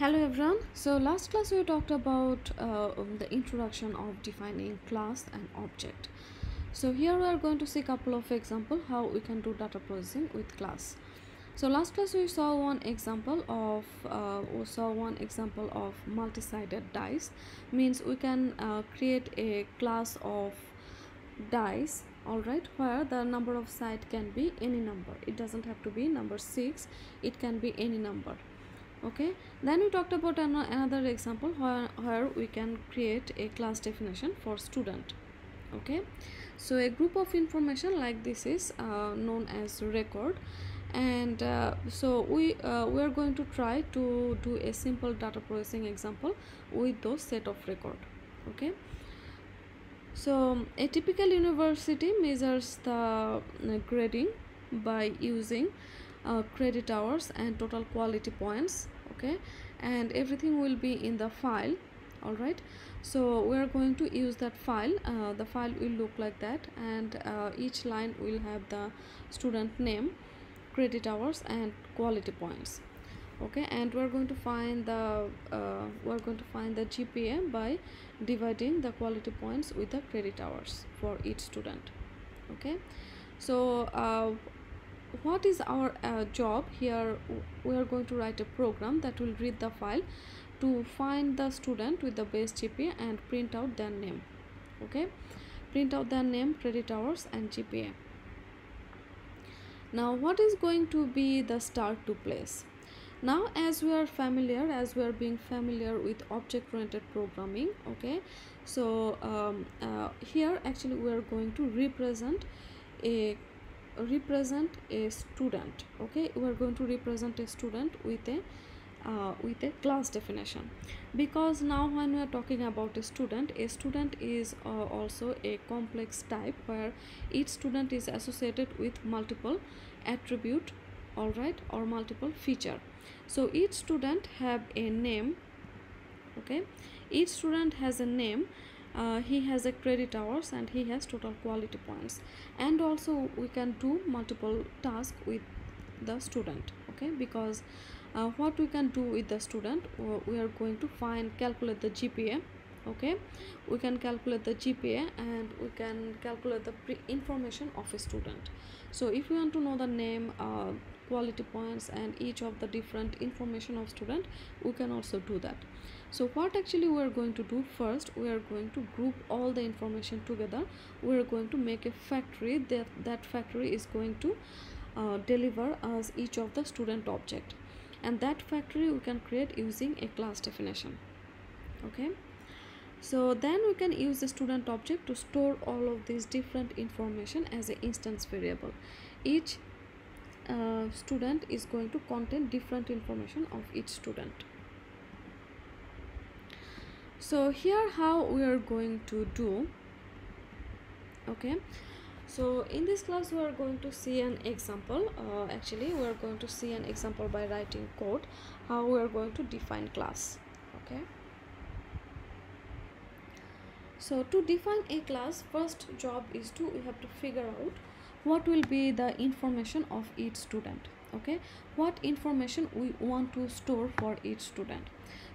Hello everyone. So last class we talked about uh, the introduction of defining class and object. So here we are going to see a couple of example how we can do data processing with class. So last class we saw one example of uh, we saw one example of multi-sided dice means we can uh, create a class of dice all right where the number of side can be any number it doesn't have to be number 6 it can be any number okay? Then we talked about an another example where, where we can create a class definition for student. Okay? So a group of information like this is uh, known as record. And uh, so we uh, we are going to try to do a simple data processing example with those set of record. Okay? So a typical university measures the uh, grading by using uh, credit hours and total quality points okay? And everything will be in the file all right? So we are going to use that file. Uh, the file will look like that and uh, each line will have the student name credit hours and quality points okay? And we're going to find the uh, we're going to find the GPA by dividing the quality points with the credit hours for each student okay? So uh, what is our uh, job? Here we are going to write a program that will read the file to find the student with the best GPA and print out their name okay? Print out their name credit hours and GPA now what is going to be the start to place? Now as we are familiar as we are being familiar with object oriented programming okay? So um, uh, here actually we are going to represent a represent a student okay? We are going to represent a student with a uh, with a class definition. Because now when we are talking about a student a student is uh, also a complex type where each student is associated with multiple attribute all right or multiple feature. So each student have a name okay? Each student has a name uh, he has a credit hours and he has total quality points. And also we can do multiple tasks with the student okay? Because uh, what we can do with the student uh, we are going to find calculate the GPA okay. We can calculate the GPA and we can calculate the pre information of a student. So if we want to know the name uh, quality points and each of the different information of student we can also do that. So what actually we are going to do first we are going to group all the information together. We are going to make a factory that that factory is going to uh, deliver us each of the student object. And that factory we can create using a class definition. Okay so then we can use the student object to store all of these different information as an instance variable. Each uh, student is going to contain different information of each student. So here how we are going to do okay? So in this class we are going to see an example. Uh, actually we are going to see an example by writing code how we are going to define class okay so to define a class first job is to we have to figure out what will be the information of each student okay? What information we want to store for each student.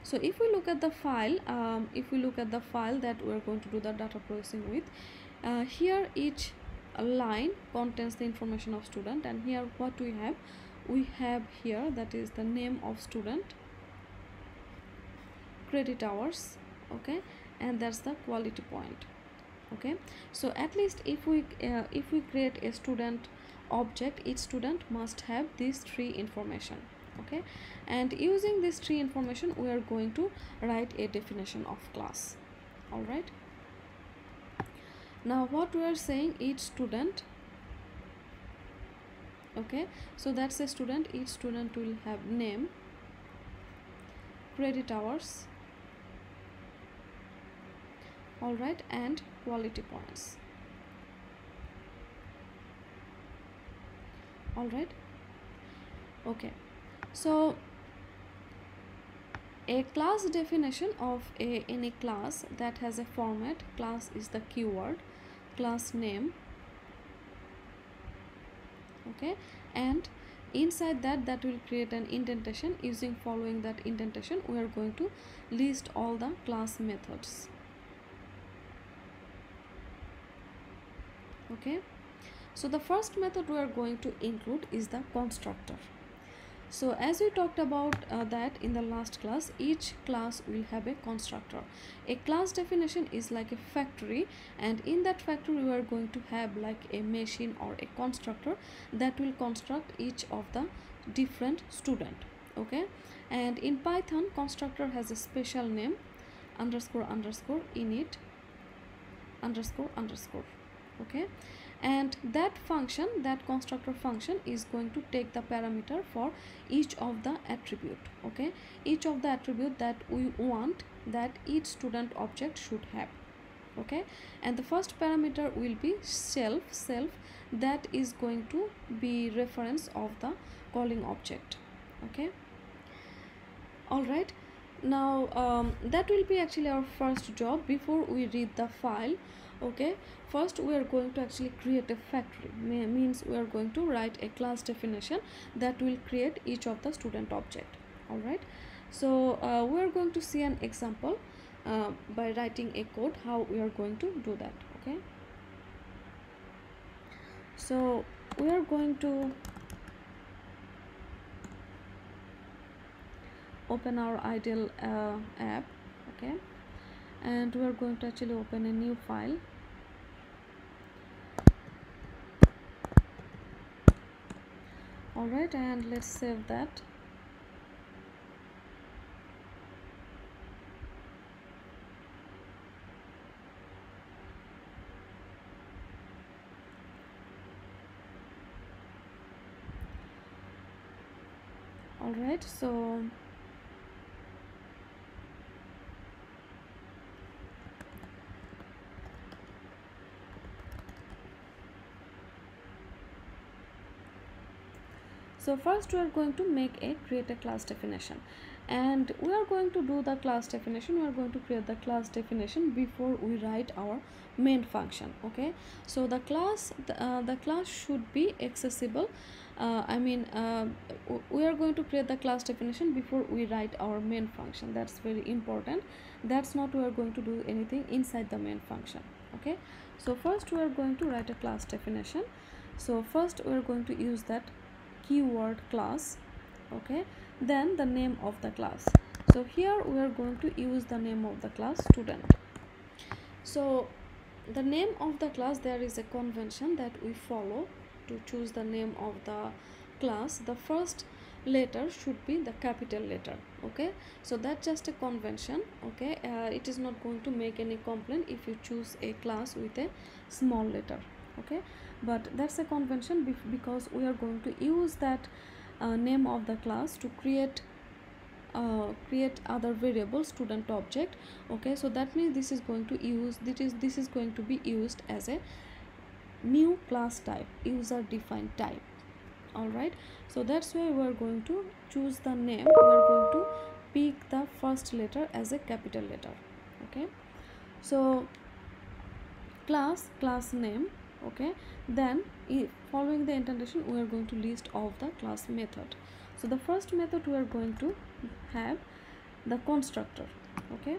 So if we look at the file um, if we look at the file that we're going to do the data processing with uh, here each line contains the information of student and here what we have we have here that is the name of student credit hours okay and that's the quality point okay? So at least if we uh, if we create a student object each student must have these three information okay? And using this three information we are going to write a definition of class all right now what we are saying each student okay? So that's a student each student will have name credit hours all right and quality points. All right. Okay. So a class definition of a any class that has a format class is the keyword class name okay? And inside that that will create an indentation. Using following that indentation we are going to list all the class methods okay? So the first method we are going to include is the constructor. So as we talked about uh, that in the last class each class will have a constructor. A class definition is like a factory and in that factory we are going to have like a machine or a constructor that will construct each of the different student. Okay? And in python constructor has a special name underscore underscore init underscore underscore okay? And that function that constructor function is going to take the parameter for each of the attribute. Okay? Each of the attribute that we want that each student object should have. Okay? And the first parameter will be self self that is going to be reference of the calling object. Okay? All right now um, that will be actually our first job before we read the file okay? First we are going to actually create a factory. Means we are going to write a class definition that will create each of the student object. All right so uh, we are going to see an example uh, by writing a code how we are going to do that. Okay? So we are going to open our IDLE uh, app. Okay and we are going to actually open a new file. Alright and let's save that. Alright so so first we are going to make a create a class definition. And we are going to do the class definition. We are going to create the class definition before we write our main function okay? So the class the, uh, the class should be accessible. Uh, I mean uh, we are going to create the class definition before we write our main function. That's very important. That's not we are going to do anything inside the main function okay? So first we are going to write a class definition. So first we are going to use that keyword class okay then the name of the class. So here we are going to use the name of the class student. So the name of the class there is a convention that we follow to choose the name of the class. The first letter should be the capital letter okay? So that's just a convention okay? Uh, it is not going to make any complaint if you choose a class with a small letter okay but that's a convention because we are going to use that uh, name of the class to create uh, create other variable student object. Okay so that means this is going to use this is this is going to be used as a new class type user defined type. All right? So that's why we are going to choose the name. We are going to pick the first letter as a capital letter. Okay? So class class name okay? Then following the indentation we are going to list of the class method. So the first method we are going to have the constructor. Okay?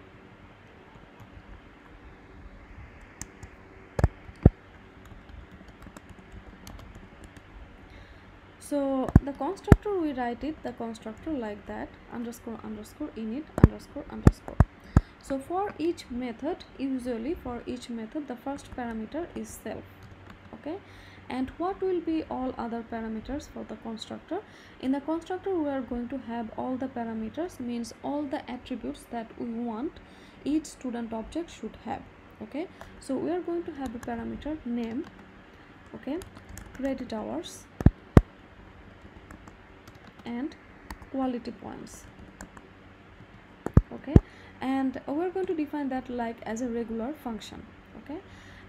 So the constructor we write it the constructor like that underscore underscore init underscore underscore. So for each method usually for each method the first parameter is self okay? And what will be all other parameters for the constructor? In the constructor we are going to have all the parameters means all the attributes that we want each student object should have okay? So we are going to have a parameter name okay? Credit hours and quality points okay? And we're going to define that like as a regular function okay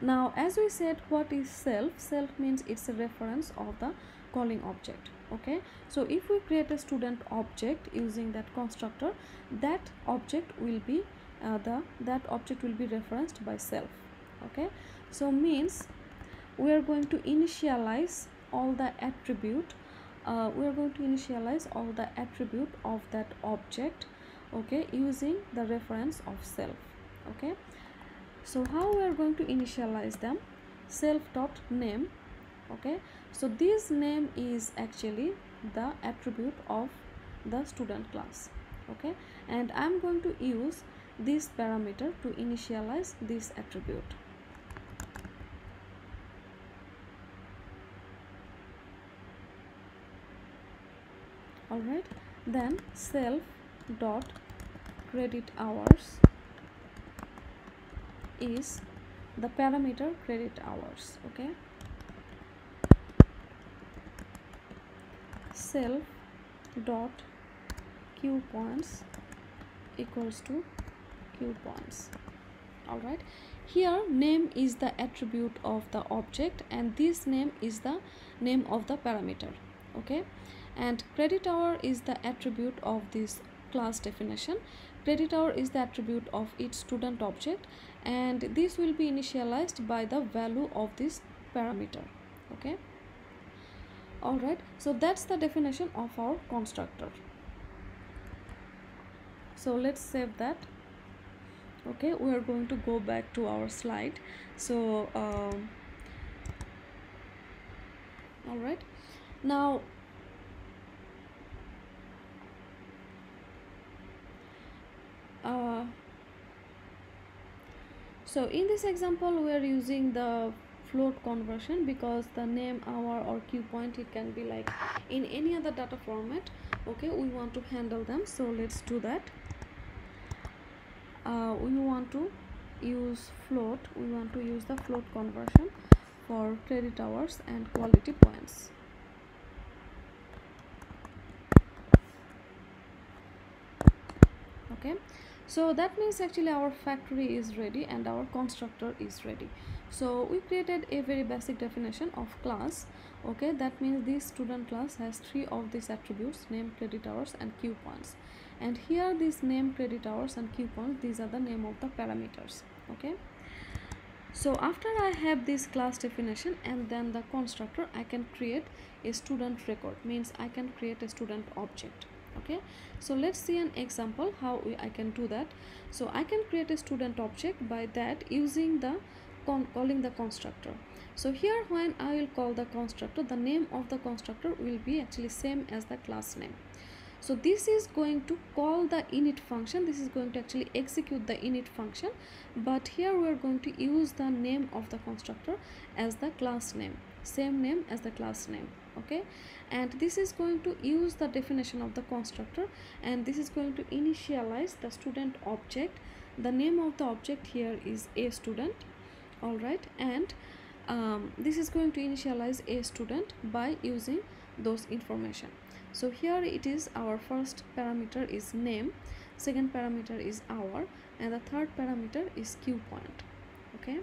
now as we said what is self? Self means it's a reference of the calling object okay? So if we create a student object using that constructor that object will be uh, the that object will be referenced by self okay? So means we are going to initialize all the attribute uh, we are going to initialize all the attribute of that object okay using the reference of self okay so how we are going to initialize them? Self dot name. Okay. So this name is actually the attribute of the student class. Okay. And i'm going to use this parameter to initialize this attribute. Alright then self dot credit hours is the parameter credit hours okay? Self dot q points equals to q points. All right. Here name is the attribute of the object and this name is the name of the parameter okay? And credit hour is the attribute of this class definition. Credit hour is the attribute of each student object and this will be initialized by the value of this parameter okay? All right so that's the definition of our constructor. So let's save that okay? We are going to go back to our slide. So um, all right. Now uh, so in this example we are using the float conversion because the name hour or q point it can be like in any other data format. Okay we want to handle them so let's do that. Uh, we want to use float. We want to use the float conversion for credit hours and quality points okay? So that means actually our factory is ready and our constructor is ready. So we created a very basic definition of class okay? That means this student class has three of these attributes name credit hours and points. And here this name credit hours and points these are the name of the parameters okay? So after i have this class definition and then the constructor i can create a student record means i can create a student object okay? So let's see an example how i can do that. So i can create a student object by that using the calling the constructor. So here when i will call the constructor the name of the constructor will be actually same as the class name. So this is going to call the init function. This is going to actually execute the init function. But here we are going to use the name of the constructor as the class name same name as the class name okay? And this is going to use the definition of the constructor and this is going to initialize the student object. The name of the object here is a student all right? And um, this is going to initialize a student by using those information. So here it is our first parameter is name second parameter is hour and the third parameter is q point okay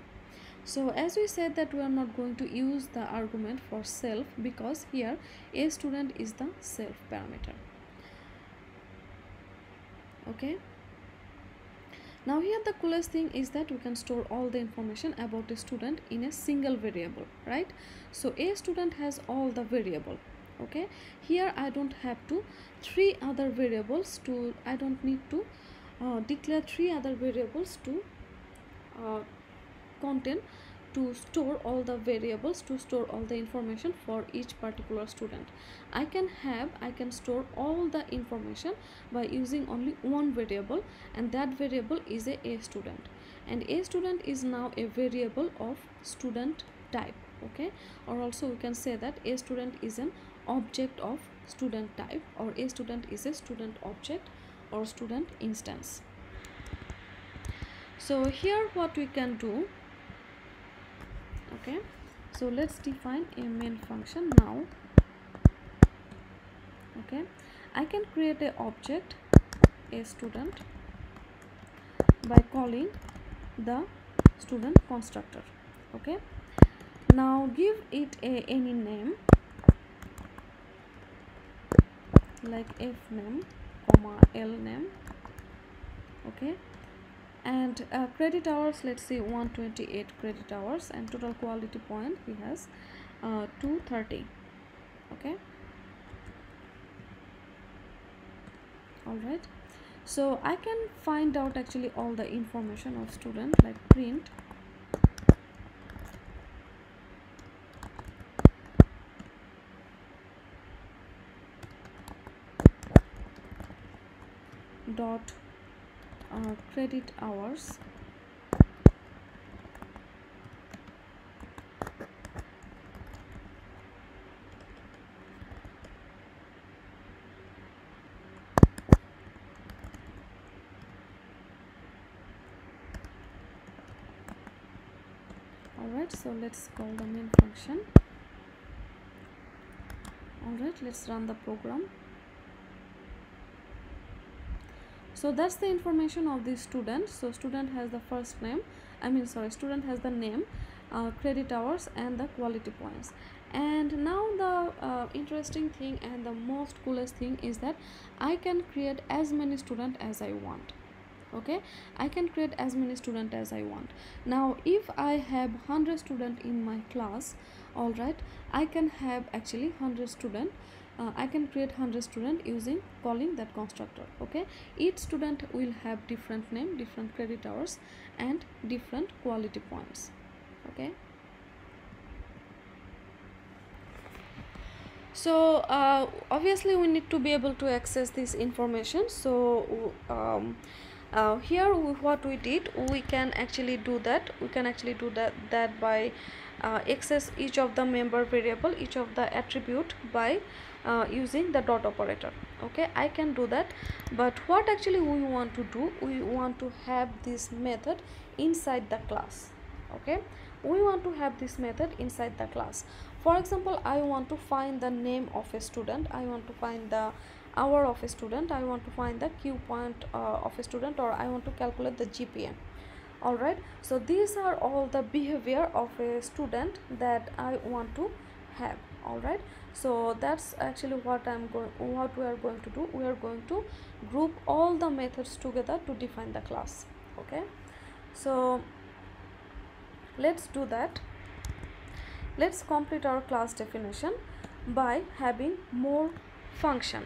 so as we said that we are not going to use the argument for self because here a student is the self parameter. Okay? Now here the coolest thing is that we can store all the information about a student in a single variable right? So a student has all the variable okay? Here i don't have to three other variables to i don't need to uh, declare three other variables to uh, content to store all the variables to store all the information for each particular student. I can have i can store all the information by using only one variable and that variable is a a student. And a student is now a variable of student type okay? Or also we can say that a student is an object of student type or a student is a student object or student instance. So here what we can do okay. So let's define a main function now. Okay. I can create a object a student by calling the student constructor. Okay. Now give it a any name like f name comma l name. Okay and uh, credit hours let's say 128 credit hours and total quality point he has uh, 230 okay? All right. So i can find out actually all the information of student like print. Dot uh, credit hours. Alright so let's call the main function. Alright let's run the program so that's the information of the student. So student has the first name i mean sorry student has the name uh, credit hours and the quality points. And now the uh, interesting thing and the most coolest thing is that i can create as many student as i want. Okay? I can create as many student as i want. Now if i have 100 student in my class all right i can have actually 100 student uh, i can create 100 student using calling that constructor okay? Each student will have different name different credit hours and different quality points okay? So uh, obviously we need to be able to access this information. So um, uh, here what we did we can actually do that. We can actually do that that by uh, access each of the member variable each of the attribute by uh, using the dot operator. Okay i can do that. But what actually we want to do we want to have this method inside the class. Okay we want to have this method inside the class. For example i want to find the name of a student. I want to find the hour of a student. I want to find the q point uh, of a student or i want to calculate the gpa all right so these are all the behavior of a student that i want to have. All right so that's actually what i'm going what we are going to do. We are going to group all the methods together to define the class okay? So let's do that. Let's complete our class definition by having more function.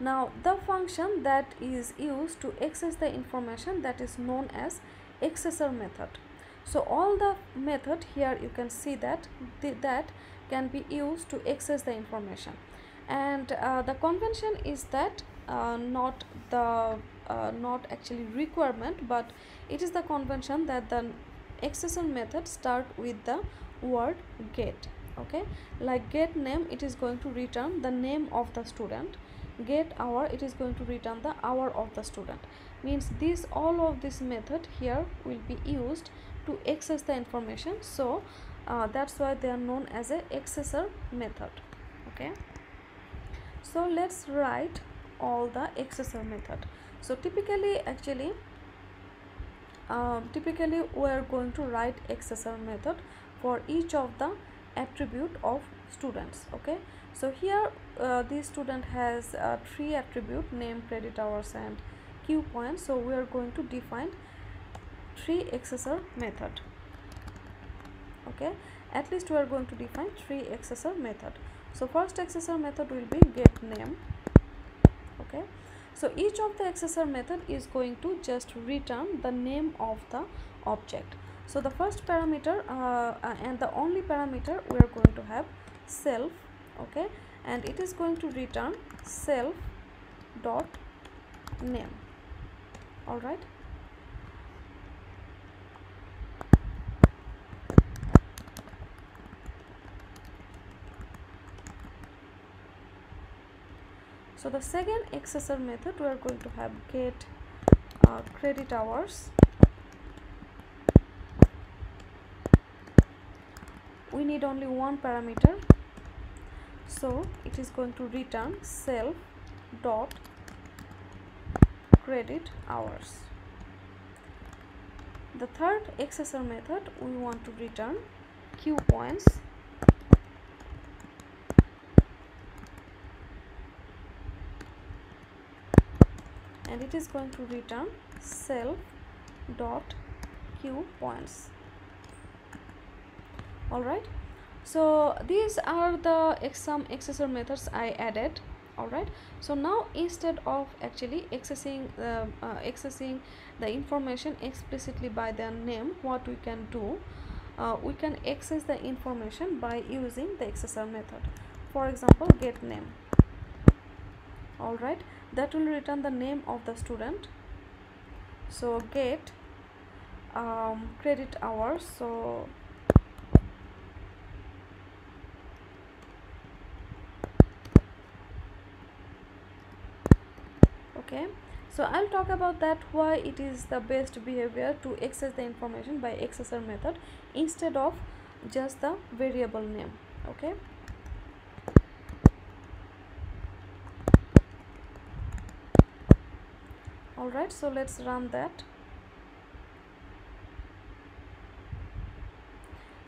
Now the function that is used to access the information that is known as accessor method. So all the method here you can see that th that can be used to access the information. And uh, the convention is that uh, not the uh, not actually requirement but it is the convention that the accessor method start with the word get okay? Like get name it is going to return the name of the student. Get hour it is going to return the hour of the student. Means this all of this method here will be used to access the information. So uh, that's why they are known as a accessor method okay? So let's write all the accessor method. So typically actually um, typically we are going to write accessor method for each of the attribute of students okay? So here uh, this student has uh, three attribute name credit hours and q points. So we are going to define three accessor method okay? At least we are going to define three accessor method. So first accessor method will be get name. Okay? So each of the accessor method is going to just return the name of the object. So the first parameter uh, uh, and the only parameter we are going to have self. Okay? And it is going to return self dot name. All right so the second accessor method we are going to have get uh, credit hours. We need only one parameter. So it is going to return self dot credit hours. The third accessor method we want to return q points and it is going to return self dot q points. All right. So these are the some accessor methods i added. All right. So now instead of actually accessing uh, uh, accessing the information explicitly by their name what we can do uh, we can access the information by using the accessor method. For example get name. All right that will return the name of the student. So get um, credit hours. So okay. So i'll talk about that why it is the best behavior to access the information by accessor method instead of just the variable name okay all right so let's run that.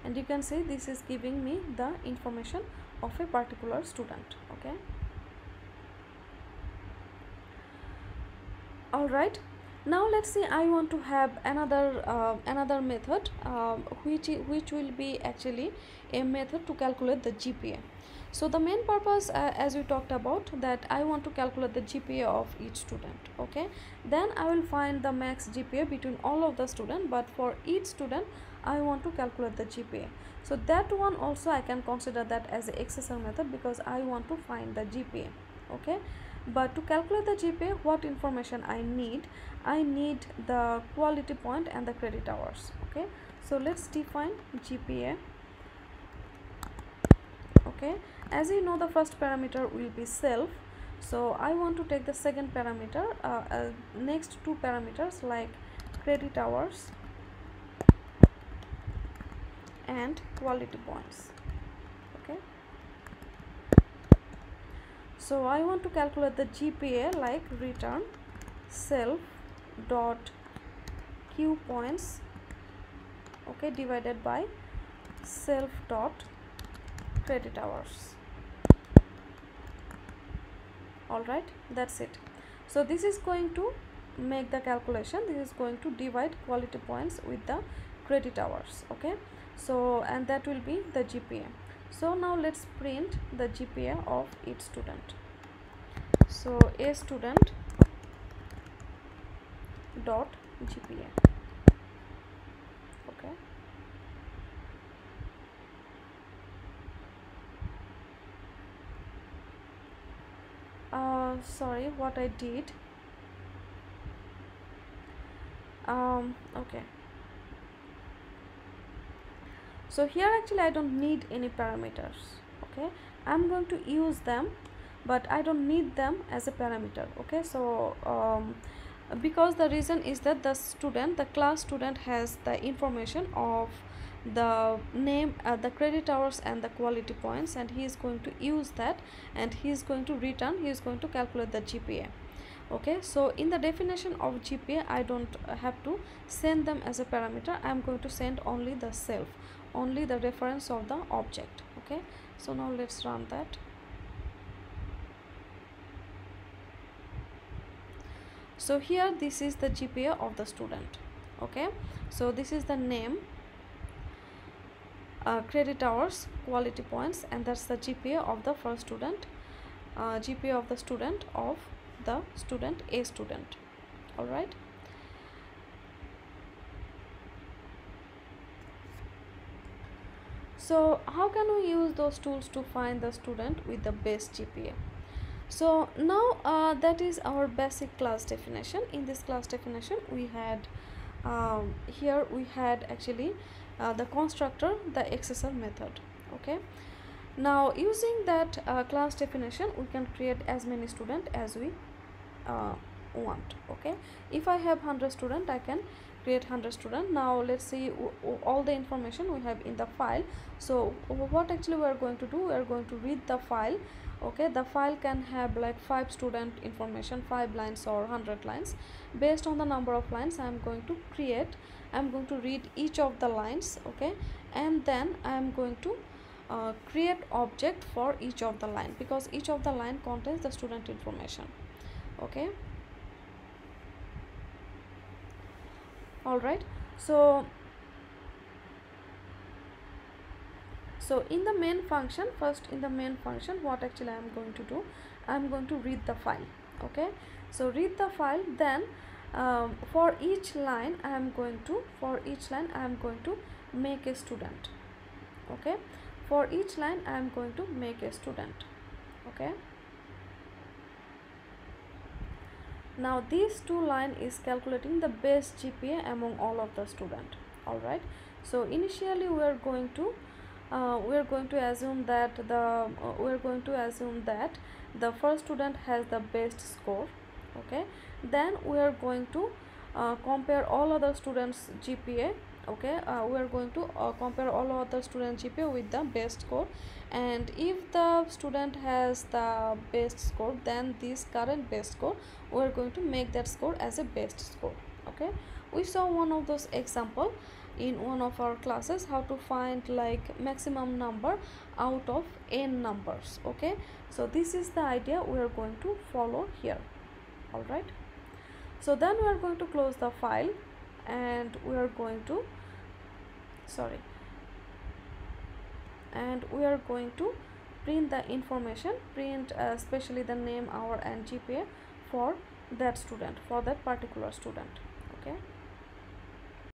And you can see this is giving me the information of a particular student okay? All right now let's say i want to have another uh, another method uh, which which will be actually a method to calculate the gpa so the main purpose uh, as we talked about that i want to calculate the gpa of each student okay? Then i will find the max gpa between all of the student but for each student i want to calculate the gpa so that one also i can consider that as a accessor method because i want to find the gpa okay? But to calculate the GPA what information I need? I need the quality point and the credit hours okay? So let's define GPA okay? As you know the first parameter will be self. So I want to take the second parameter uh, uh, next two parameters like credit hours and quality points. Okay? So I want to calculate the GPA like return self dot q points okay divided by self dot credit hours. All right that's it. So this is going to make the calculation. This is going to divide quality points with the credit hours okay? So and that will be the GPA so now let's print the GPA of each student. So a student dot GPA okay uh, sorry what I did. Um, okay. So here actually I don't need any parameters okay? I'm going to use them but I don't need them as a parameter okay? So um, because the reason is that the student the class student has the information of the name uh, the credit hours and the quality points and he is going to use that and he is going to return he is going to calculate the GPA okay so in the definition of GPA I don't have to send them as a parameter. I'm going to send only the self only the reference of the object. Okay so now let's run that. So here this is the GPA of the student. Okay so this is the name uh, credit hours quality points and that's the GPA of the first student uh, GPA of the student of the student A student. All right. So how can we use those tools to find the student with the best GPA so now uh, that is our basic class definition. In this class definition we had um, here we had actually uh, the constructor the accessor method okay? Now using that uh, class definition we can create as many student as we uh, want okay? If i have 100 student i can create 100 student. Now let's see all the information we have in the file. So what actually we are going to do? We are going to read the file okay the file can have like five student information five lines or 100 lines. Based on the number of lines i am going to create i'm going to read each of the lines okay? And then i am going to uh, create object for each of the line because each of the line contains the student information okay? All right so so in the main function first in the main function what actually i am going to do? I'm going to read the file okay? So read the file then um, for each line i am going to for each line i am going to make a student okay? For each line i am going to make a student okay? Now these two line is calculating the best gpa among all of the student all right so initially we are going to uh, we are going to assume that the uh, we are going to assume that the first student has the best score okay? Then we are going to uh, compare all other students gpa okay? Uh, we are going to uh, compare all other student gpa with the best score. And if the student has the best score then this current best score we are going to make that score as a best score okay? We saw one of those example in one of our classes how to find like maximum number out of n numbers okay? So this is the idea we are going to follow here all right so then we are going to close the file and we are going to sorry and we are going to print the information print uh, especially the name hour and gpa for that student for that particular student okay